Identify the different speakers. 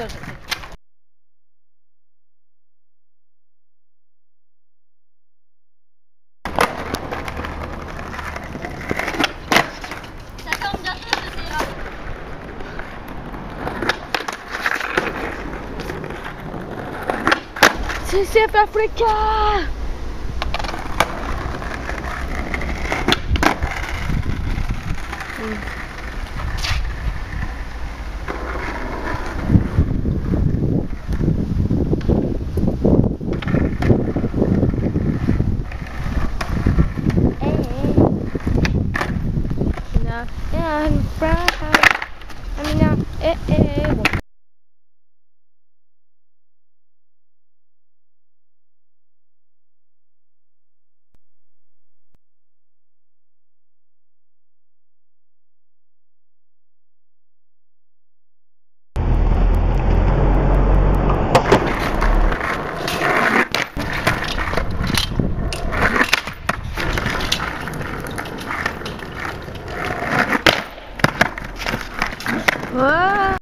Speaker 1: Attends, attends. South Africa I'm proud. I mean, uh, eh, eh, 喂